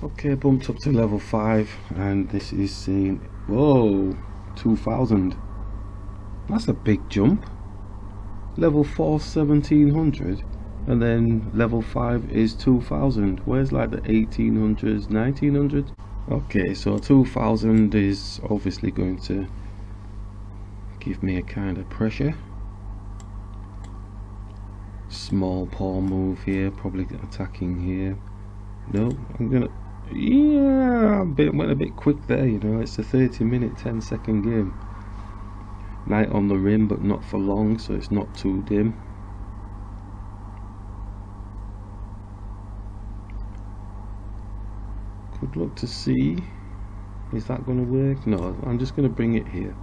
Okay, bumped up to level 5 and this is saying, whoa, 2000. That's a big jump. Level 4 1700 and then level 5 is 2000. Where's like the 1800s, 1900s? Okay, so 2000 is obviously going to give me a kind of pressure. Small paw move here, probably attacking here. No, I'm gonna yeah, a bit went a bit quick there. You know, it's a 30 minute, 10 second game. Knight on the rim, but not for long, so it's not too dim. Could look to see. Is that going to work? No, I'm just going to bring it here.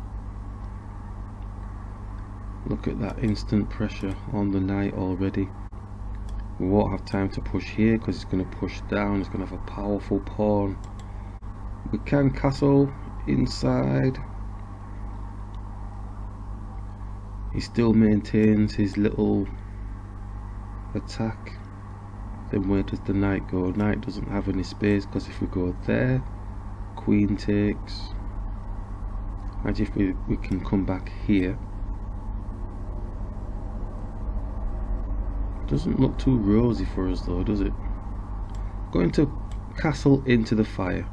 Look at that instant pressure on the knight already we won't have time to push here because it's going to push down it's going to have a powerful pawn. We can castle inside. He still maintains his little attack. Then where does the knight go? Knight doesn't have any space because if we go there queen takes. Imagine if we, we can come back here Doesn't look too rosy for us though, does it? Going to castle into the fire.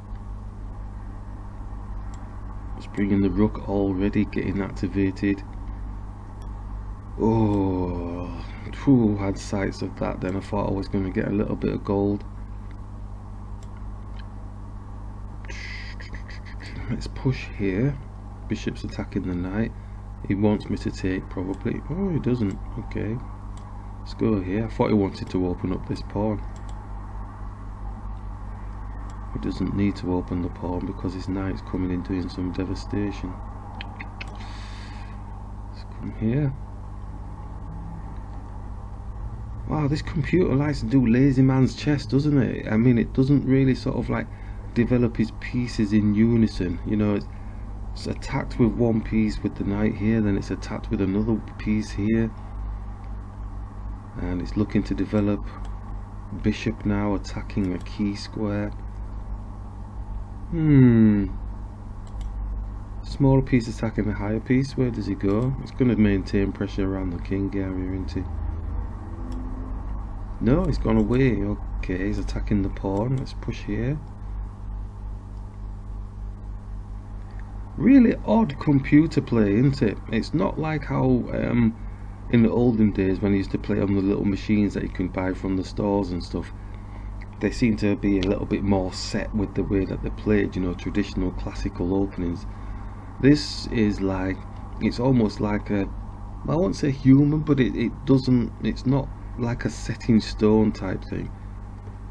Just bringing the rook already, getting activated. Oh, whew, had sights of that then. I thought I was going to get a little bit of gold. Let's push here. Bishop's attacking the knight. He wants me to take probably. Oh, he doesn't. Okay. Let's go here. I thought he wanted to open up this pawn. He doesn't need to open the pawn because his knight's coming in doing some devastation. Let's come here. Wow, this computer likes to do lazy man's chess, doesn't it? I mean, it doesn't really sort of like develop his pieces in unison. You know, it's, it's attacked with one piece with the knight here, then it's attacked with another piece here and it's looking to develop. Bishop now attacking a key square. Hmm. Smaller piece attacking a higher piece. Where does he go? It's going to maintain pressure around the king area isn't he no he's gone away. Okay he's attacking the pawn. Let's push here. Really odd computer play isn't it? It's not like how um, in the olden days when I used to play on the little machines that you can buy from the stores and stuff they seem to be a little bit more set with the way that they played you know traditional classical openings. This is like it's almost like a I won't say human but it, it doesn't it's not like a set in stone type thing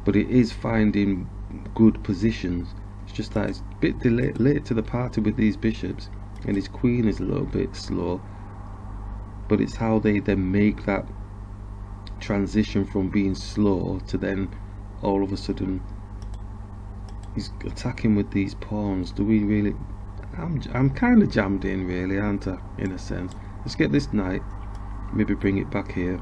but it is finding good positions. It's just that it's a bit late, late to the party with these bishops and his queen is a little bit slow but it's how they then make that transition from being slow to then all of a sudden he's attacking with these pawns. Do we really I'm, I'm kind of jammed in really aren't I in a sense? Let's get this knight maybe bring it back here.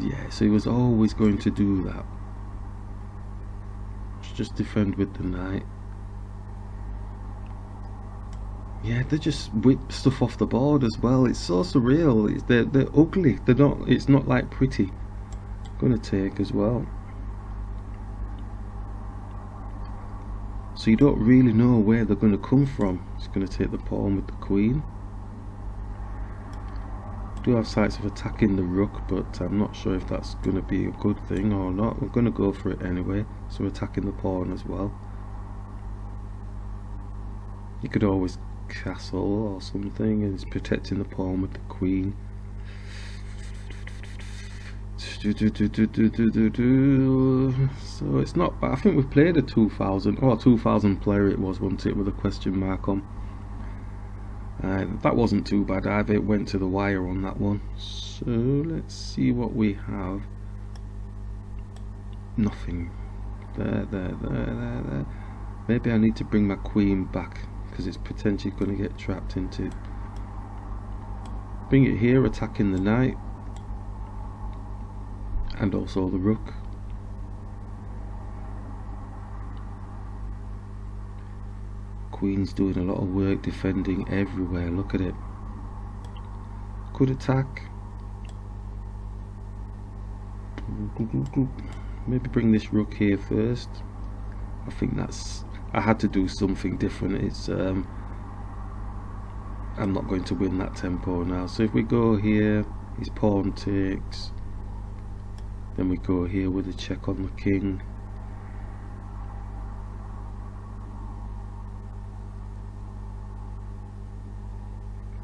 Yeah so he was always going to do that. Just defend with the knight yeah, they just whip stuff off the board as well. It's so surreal. It's, they're they're ugly. They're not. It's not like pretty. Gonna take as well. So you don't really know where they're going to come from. It's going to take the pawn with the queen. Do have sights of attacking the rook, but I'm not sure if that's going to be a good thing or not. We're going to go for it anyway. So attacking the pawn as well. You could always castle or something and it's protecting the pawn with the queen. So it's not bad. I think we played a 2000 or 2000 player it was, wasn't it, with a question mark on. Uh, that wasn't too bad either. It went to the wire on that one. So let's see what we have. Nothing. There, there, there, there, there. Maybe I need to bring my queen back because it's potentially going to get trapped into bring it here attacking the knight. And also the rook. Queen's doing a lot of work defending everywhere. Look at it. Could attack. Maybe bring this rook here first. I think that's. I had to do something different. It's. Um, I'm not going to win that tempo now. So if we go here, his pawn takes. Then we go here with a check on the king.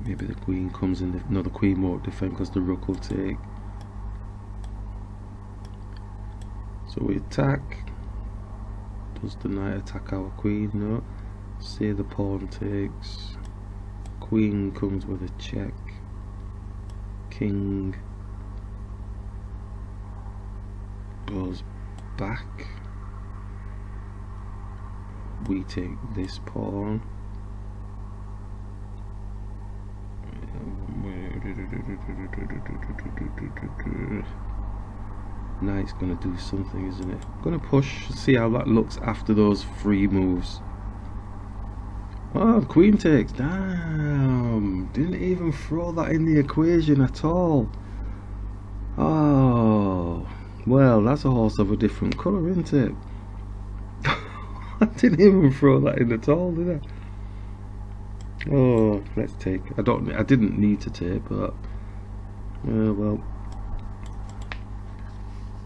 Maybe the queen comes in. The, no, the queen won't defend because the rook will take. So we attack. Does the knight attack our queen? No. Say the pawn takes. Queen comes with a check. King goes back. We take this pawn. Knight's gonna do something, isn't it? Gonna push, see how that looks after those three moves. Oh, queen takes. Damn. Didn't even throw that in the equation at all. Oh. Well, that's a horse of a different colour, isn't it? I didn't even throw that in at all, did I? Oh, let's take. I don't. I didn't need to take, but. Uh, well.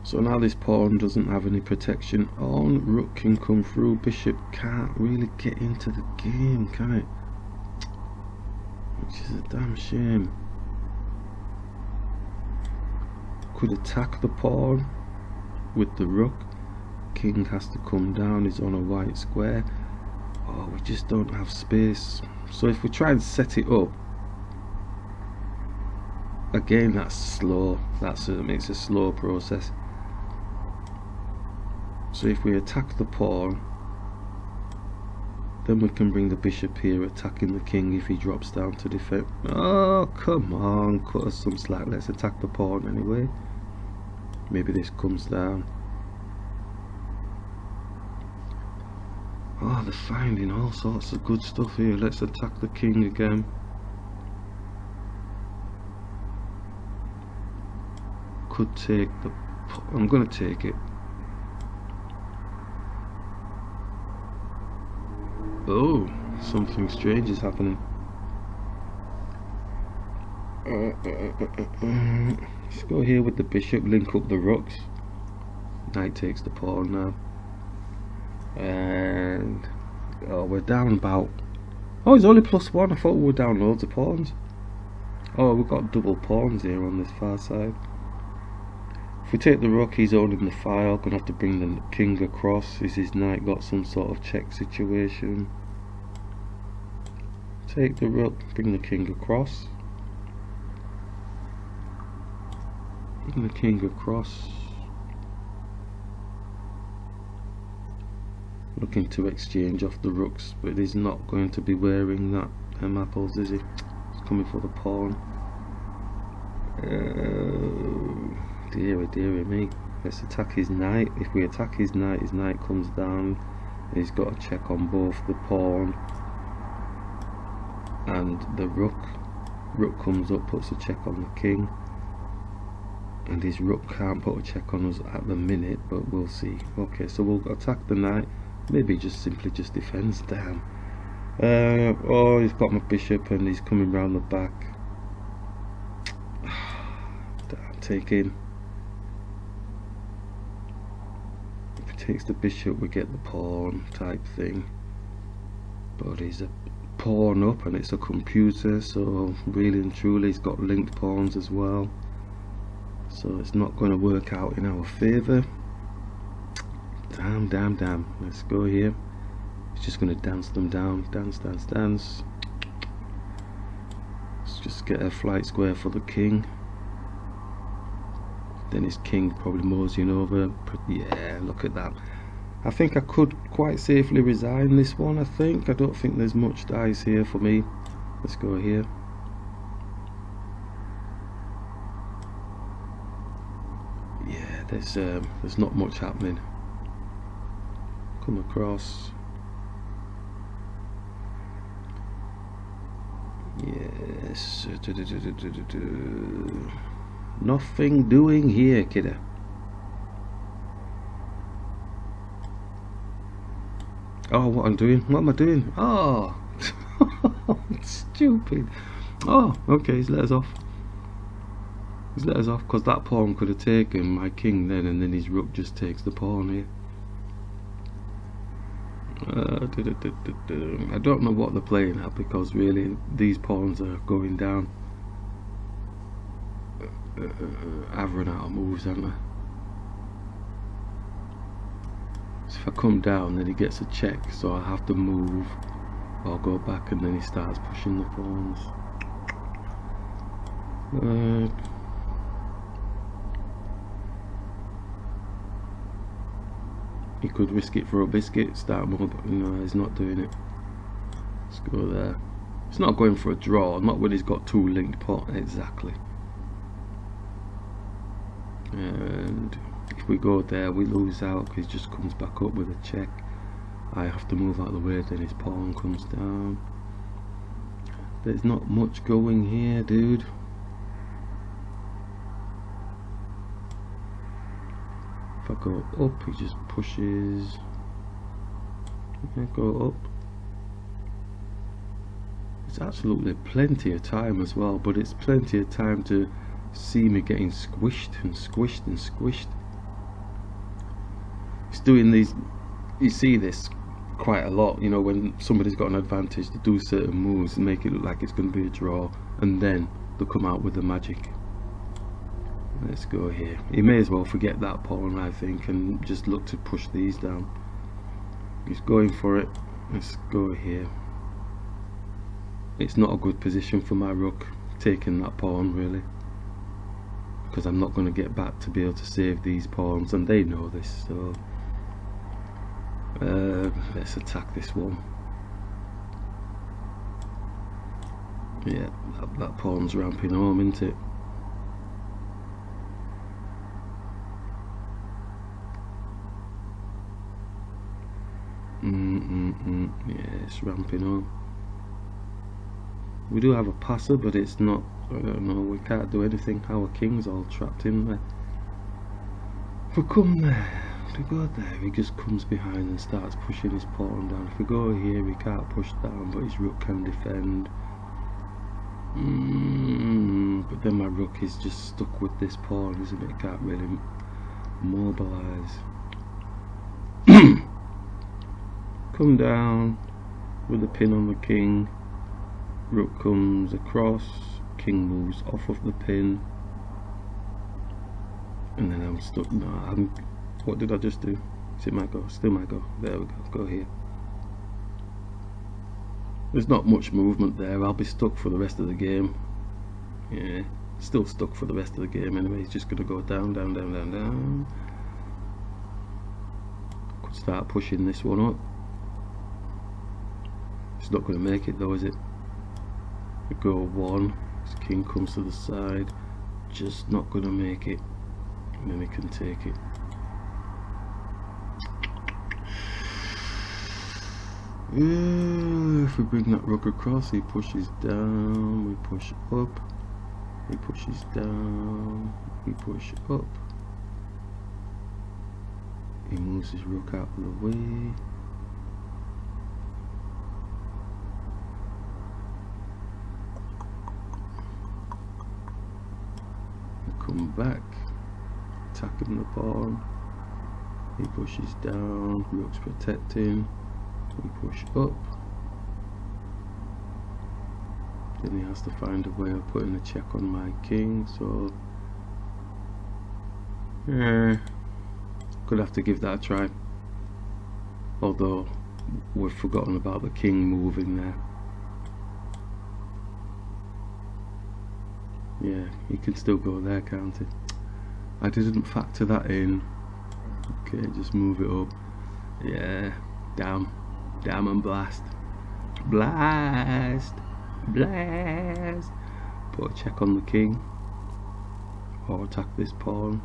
So now this pawn doesn't have any protection on. Rook can come through. Bishop can't really get into the game, can it? Which is a damn shame. Could attack the pawn with the rook. King has to come down. He's on a white square. Oh, we just don't have space. So if we try and set it up, again that's slow. That's a, it's a slow process. So if we attack the pawn, then we can bring the bishop here, attacking the king if he drops down to defend. Oh, come on, cut us some slack. Let's attack the pawn anyway. Maybe this comes down. Oh, they're finding all sorts of good stuff here. Let's attack the king again. Could take the... I'm going to take it. Oh, something strange is happening. Uh, uh, uh, Let's go here with the bishop, link up the rooks. Knight takes the pawn now. And oh, we're down about. Oh, it's only plus one. I thought we were down loads of pawns. Oh, we've got double pawns here on this far side. If we take the rook, he's holding the file. Gonna have to bring the king across. Is his knight got some sort of check situation? Take the rook, bring the king across. Bring the king across. Looking to exchange off the rooks, but he's not going to be wearing that them apples, is he? He's coming for the pawn. Uh, Dear, dear me. Let's attack his knight. If we attack his knight, his knight comes down. He's got to check on both the pawn and the rook. Rook comes up, puts a check on the king. And his rook can't put a check on us at the minute, but we'll see. Okay, so we'll attack the knight. Maybe just simply just defends. Damn. Uh, oh, he's got my bishop and he's coming round the back. Damn, take in. Takes the bishop we get the pawn type thing. But he's a pawn up and it's a computer so really and truly he's got linked pawns as well. So it's not going to work out in our favor damn damn damn. Let's go here. He's just going to dance them down. Dance dance dance. Let's just get a flight square for the king then his king probably moseying over. Yeah look at that. I think I could quite safely resign this one I think. I don't think there's much dice here for me. Let's go here. Yeah there's um, there's not much happening. Come across. Yes. Nothing doing here, kidder. Oh, what I'm doing? What am I doing? Oh, stupid. Oh, okay, he's let us off. He's let us off because that pawn could have taken my king then, and then his rook just takes the pawn here. Uh, I don't know what they're playing at because really these pawns are going down. Uh, uh, I've run out of moves, haven't I? So if I come down, then he gets a check, so I have to move. I'll go back, and then he starts pushing the pawns. Uh, he could risk it for a biscuit, start more, but no, he's not doing it. Let's go there. It's not going for a draw, not when he's got two linked pot, exactly. And if we go there, we lose out because he just comes back up with a check. I have to move out of the way, then his pawn comes down. There's not much going here, dude. If I go up, he just pushes. I go up, it's absolutely plenty of time as well, but it's plenty of time to see me getting squished and squished and squished. It's doing these, you see this quite a lot, you know, when somebody's got an advantage to do certain moves and make it look like it's going to be a draw, and then they'll come out with the magic. Let's go here. He may as well forget that pawn, I think, and just look to push these down. He's going for it. Let's go here. It's not a good position for my rook, taking that pawn, really. Because I'm not going to get back to be able to save these pawns, and they know this, so... Uh, let's attack this one. Yeah, that, that pawn's ramping home, isn't it? Mm, mm, mm. Yeah, it's ramping up. We do have a passer, but it's not. I don't know. We can't do anything. Our king's all trapped in there. If we come there, if we go there, he just comes behind and starts pushing his pawn down. If we go here, he can't push down, but his rook can defend. Mm, but then my rook is just stuck with this pawn, isn't it? Can't really mobilize. come down with the pin on the king rook comes across king moves off of the pin. And then I'm stuck. No I'm what did I just do? Is it my go? Still my go. There we go. Go here. There's not much movement there. I'll be stuck for the rest of the game. Yeah. Still stuck for the rest of the game anyway. He's just gonna go down down down down down. Could start pushing this one up. It's not going to make it though, is it? Go one. His king comes to the side. Just not to make it. And then we can take it. Yeah, if we bring that rook across, he pushes down, we push up, he pushes down, we push up. He moves his rook out of the way. Back, attacking the pawn. He pushes down, rook's protecting. We push up. Then he has to find a way of putting a check on my king, so yeah, could have to give that a try. Although we've forgotten about the king moving there. Yeah, you can still go there, can't it? I didn't factor that in. Okay, just move it up. Yeah, damn. Damn and blast. Blast! Blast! Put a check on the king. Or attack this pawn.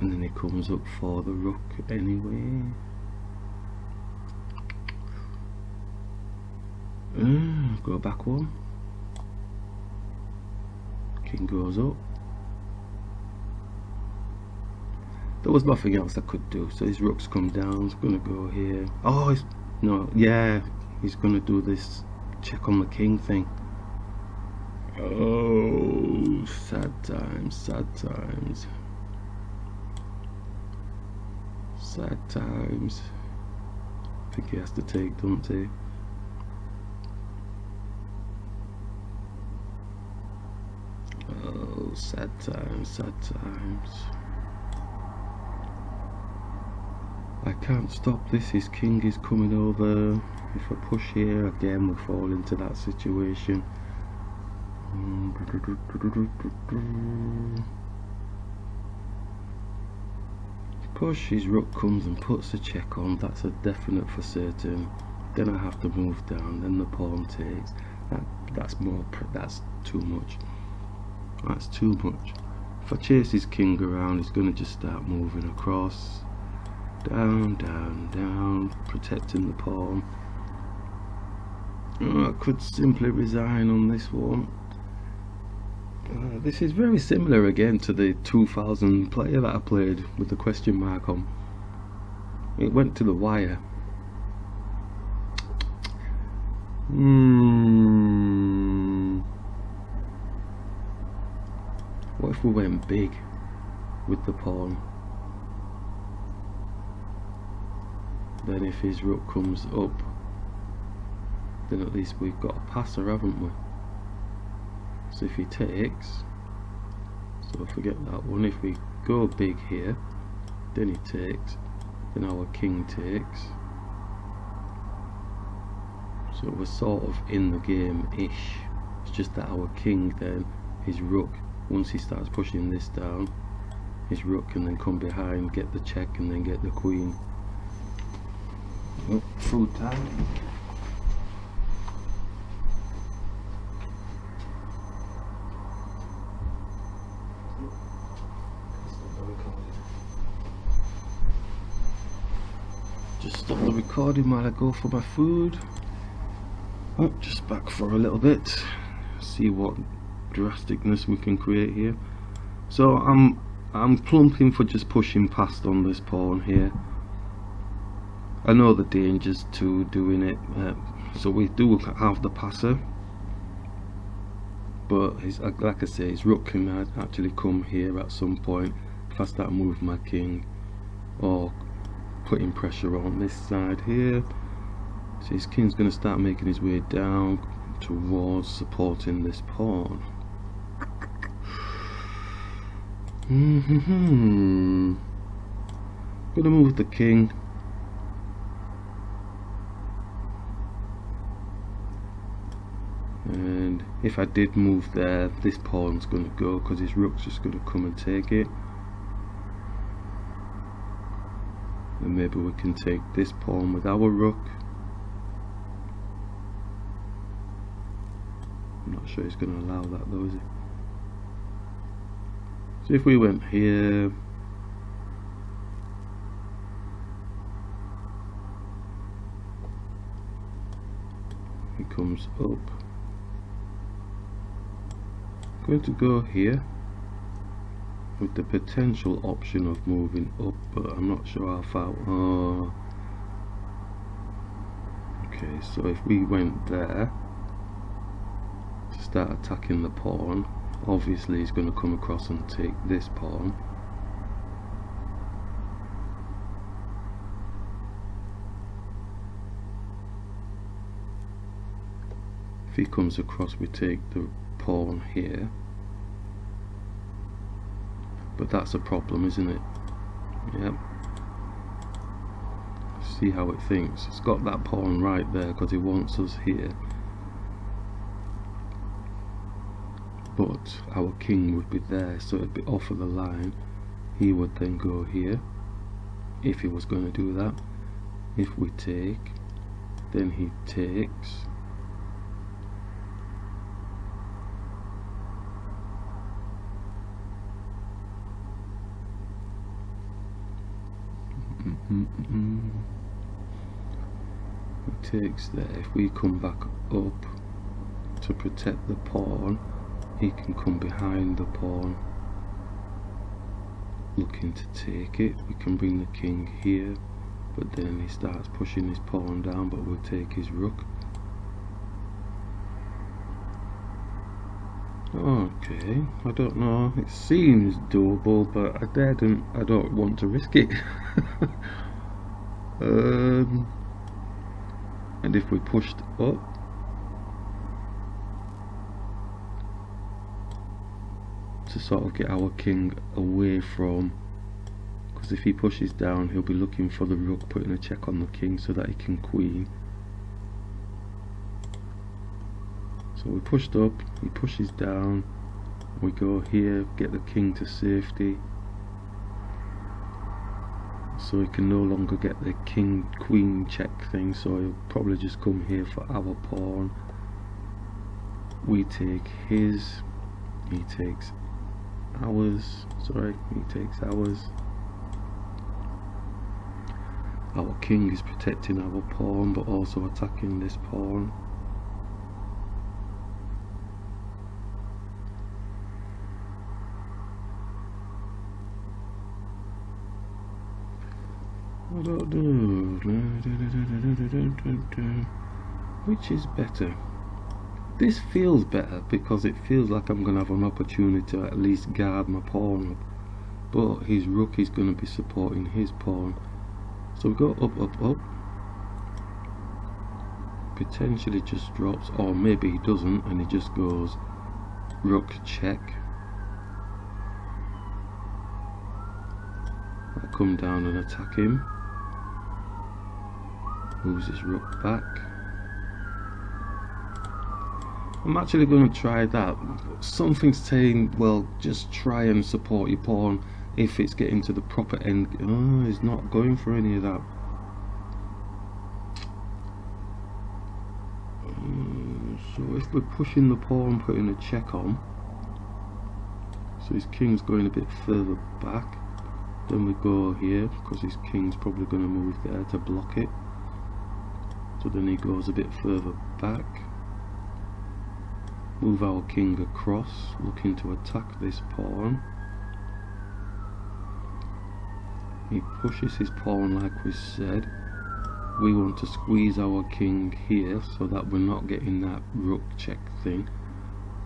And then he comes up for the rook anyway. Uh, go back one. King goes up. There was nothing else I could do, so his rook's come down. He's gonna go here. Oh, no, yeah, he's gonna do this check on the king thing. Oh, sad times, sad times. Sad times. I think he has to take, don't he? Sad times, sad times. I can't stop this, his king is coming over. If I push here, again we fall into that situation. Mm, push, his rook comes and puts a check on, that's a definite for certain. Then I have to move down, then the pawn takes. That, that's more, that's too much. That's too much. If I chase his king around, he's going to just start moving across. Down, down, down, protecting the pawn. Oh, I could simply resign on this one. Uh, this is very similar again to the 2000 player that I played with the question mark on. It went to the wire. Hmm. We went big with the pawn? Then if his rook comes up, then at least we've got a passer, haven't we? So if he takes, so forget that one, if we go big here, then he takes, then our king takes. So we're sort of in the game-ish. It's just that our king then, his rook, once he starts pushing this down, his rook can then come behind, get the check and then get the queen. Oh, food time. Just stop the recording while I go for my food. Oh, just back for a little bit. See what drasticness we can create here. So I'm I'm plumping for just pushing past on this pawn here. I know the dangers to doing it. Uh, so we do have the passer, but his, like I say, his rook can actually come here at some point if I start moving my king or putting pressure on this side here. So his king's going to start making his way down towards supporting this pawn. Mm -hmm. Gonna move the king. And if I did move there this pawn's to go because his rook's just to come and take it. And maybe we can take this pawn with our rook. I'm not sure he's to allow that though is he so if we went here. It comes up. Going to go here with the potential option of moving up but I'm not sure how far. Oh. okay so if we went there to start attacking the pawn obviously he's going to come across and take this pawn. If he comes across we take the pawn here. But that's a problem isn't it? Yep. See how it thinks. It's got that pawn right there because he wants us here but our king would be there so it'd be off of the line. He would then go here if he was going to do that. If we take then he takes. Mm-hmm. He takes there. If we come back up to protect the pawn he can come behind the pawn looking to take it. We can bring the king here but then he starts pushing his pawn down but we'll take his rook. Okay I don't know. It seems doable but I don't I don't want to risk it. Um, and if we pushed up to sort of get our king away from because if he pushes down he'll be looking for the rook putting a check on the king so that he can queen. So we pushed up he pushes down we go here get the king to safety. So he can no longer get the king queen check thing so he'll probably just come here for our pawn. We take his he takes ours sorry he takes. Ours our king is protecting our pawn but also attacking this pawn. Which is better? This feels better because it feels like I'm going to have an opportunity to at least guard my pawn up. But his rook is going to be supporting his pawn. So we go up, up, up. Potentially just drops, or maybe he doesn't and he just goes rook check. I come down and attack him moves his rook back I'm actually going to try that. Something's saying well just try and support your pawn if it's getting to the proper end. Oh he's not going for any of that. Uh, so if we're pushing the pawn putting a check on so his king's going a bit further back then we go here because his king's probably going to move there to block it. So then he goes a bit further back move our king across looking to attack this pawn he pushes his pawn like we said we want to squeeze our king here so that we're not getting that rook check thing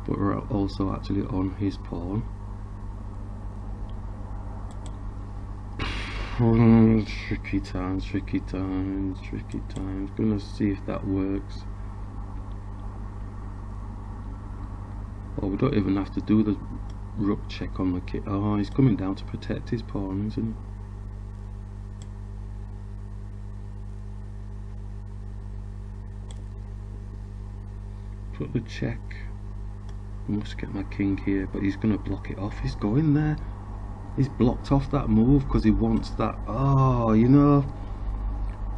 but we're also actually on his pawn tricky times, tricky times, tricky times. Gonna see if that works. Oh, we don't even have to do the rook check on the kit. Oh, he's coming down to protect his pawn, isn't he? Put the check. Must get my king here, but he's going to block it off. He's going there. He's blocked off that move because he wants that. Oh, you know,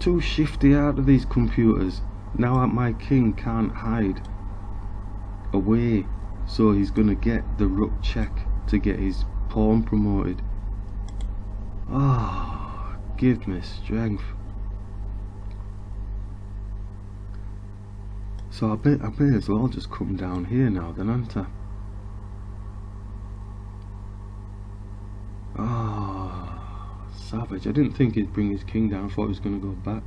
too shifty out of these computers. Now my king can't hide away, so he's gonna get the rook check to get his pawn promoted. Ah, oh, give me strength. So I may, I may as well just come down here now then, aren't I? savage. I didn't think he'd bring his king down. I thought he was going to go back.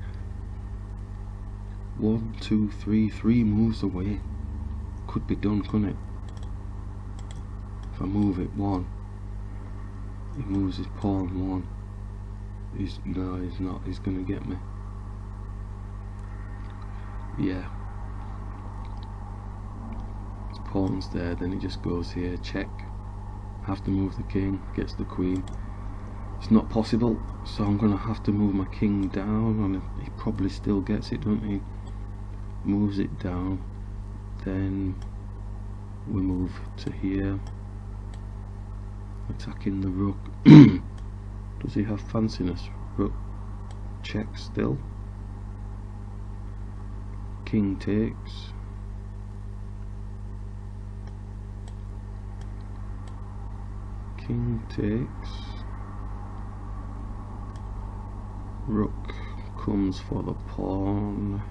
One, two, three, three moves away. Could be done, couldn't it? I move it one, he moves his pawn one. He's no, he's not. He's going to get me. Yeah. His pawn's there. Then he just goes here. Check. Have to move the king. Gets the queen it's not possible so I'm gonna have to move my king down and he probably still gets it don't he moves it down then we move to here attacking the rook. Does he have fanciness? Rook check still. King takes. King takes. Rook comes for the pawn.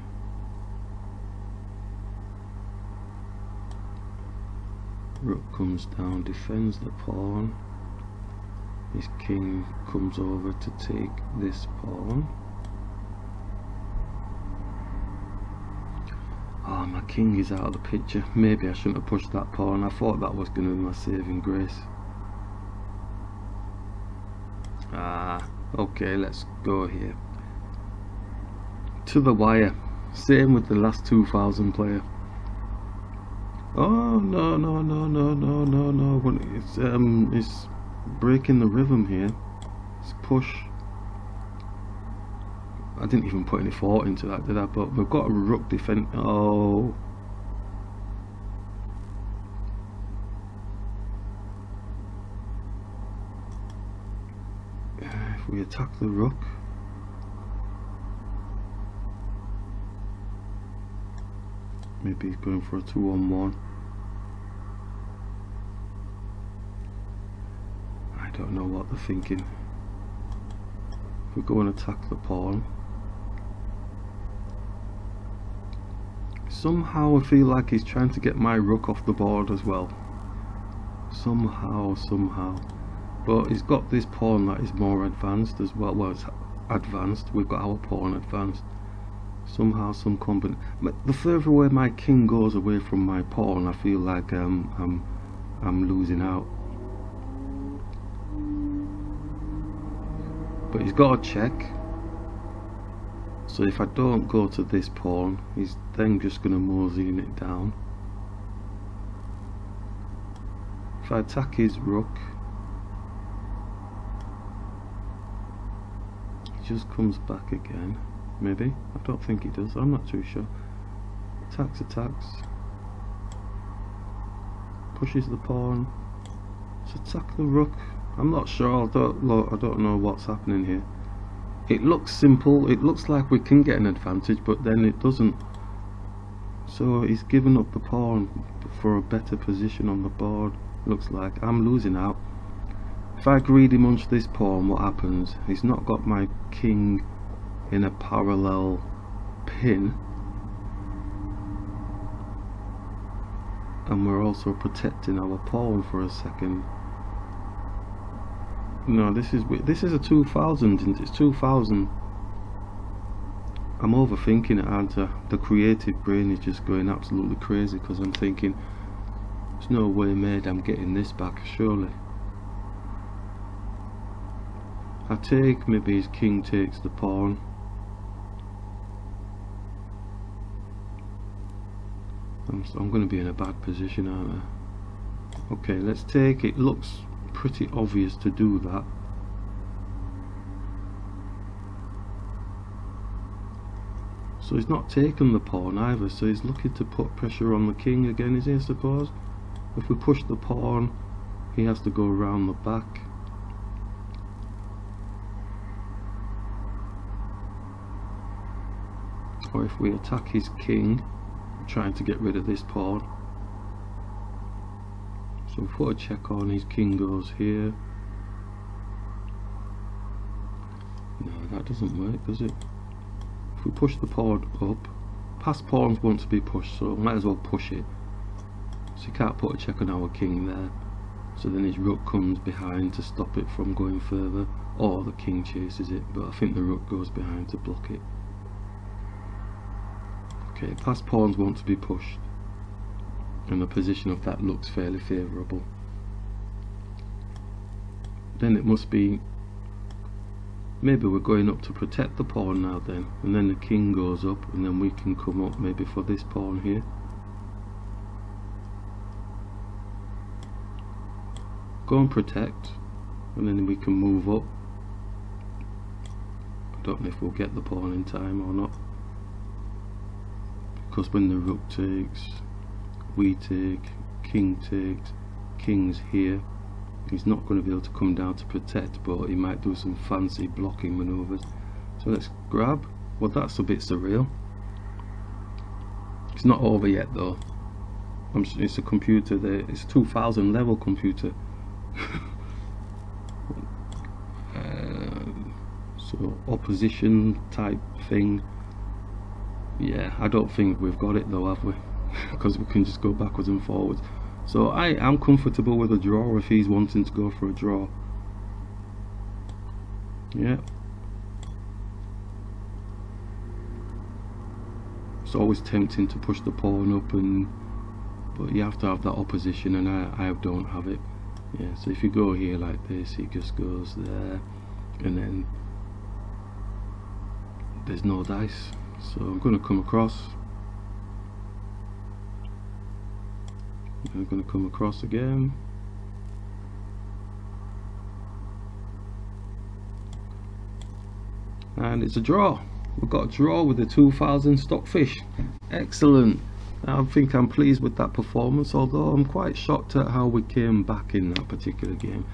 Rook comes down, defends the pawn. His king comes over to take this pawn. Oh, my king is out of the picture. Maybe I shouldn't have pushed that pawn. I thought that was going to be my saving grace. Ah, okay, let's go here. To the wire. Same with the last 2000 player. Oh no no no no no no no! It's um it's breaking the rhythm here. Let's push. I didn't even put any thought into that, did I? But we've got a rook defense. Oh. If we attack the rook. Maybe he's going for a 2 on 1. Don't know what they're thinking. If we go and attack the pawn. Somehow I feel like he's trying to get my rook off the board as well. Somehow, somehow. But he's got this pawn that is more advanced as well. Well, it's advanced. We've got our pawn advanced somehow some company the further away my king goes away from my pawn I feel like um, I'm I'm losing out but he's got a check. So if I don't go to this pawn he's then just going to mosey it down. If I attack his rook he just comes back again. Maybe. I don't think he does. I'm not too sure. Attacks attacks. Pushes the pawn. Let's attack the rook I'm not sure I don't, look, I don't know what's happening here. It looks simple it looks like we can get an advantage but then it doesn't. So he's given up the pawn for a better position on the board looks like. I'm losing out. If I greedy munch this pawn what happens? He's not got my king in a parallel pin. And we're also protecting our pawn for a second no this is this is a 2000 it's 2000 I'm overthinking it aren't I? the creative brain is just going absolutely crazy because I'm thinking there's no way made I'm getting this back surely. I take maybe his king takes the pawn. I'm, I'm going to be in a bad position aren't I? Okay let's take it. Looks pretty obvious to do that. So he's not taken the pawn either so he's looking to put pressure on the king again is he I suppose? If we push the pawn he has to go around the back. Or if we attack his king trying to get rid of this pawn so put a check on his king goes here. No that doesn't work does it? If we push the pawn up passed pawns want to be pushed so might as well push it. So you can't put a check on our king there. So then his rook comes behind to stop it from going further or the king chases it but I think the rook goes behind to block it. Okay, passed pawns want to be pushed and the position of that looks fairly favourable. Then it must be maybe we're going up to protect the pawn now then and then the king goes up and then we can come up maybe for this pawn here. Go and protect and then we can move up. I don't know if we'll get the pawn in time or not because when the rook takes we take king takes king's here. He's not going to be able to come down to protect but he might do some fancy blocking maneuvers. So let's grab. Well that's a bit surreal. It's not over yet though. I'm, it's a computer there it's a 2000 level computer. Uh, so opposition type thing. Yeah I don't think we've got it though have we because we can just go backwards and forwards So I am comfortable with a draw if he's wanting to go for a draw. Yeah. It's always tempting to push the pawn up and but you have to have that opposition and I, I don't have it. Yeah, so if you go here like this, he just goes there and then there's no dice. So I'm going to come across I'm going to come across again. And it's a draw. We've got a draw with the 2000 stockfish. Excellent. I think I'm pleased with that performance although I'm quite shocked at how we came back in that particular game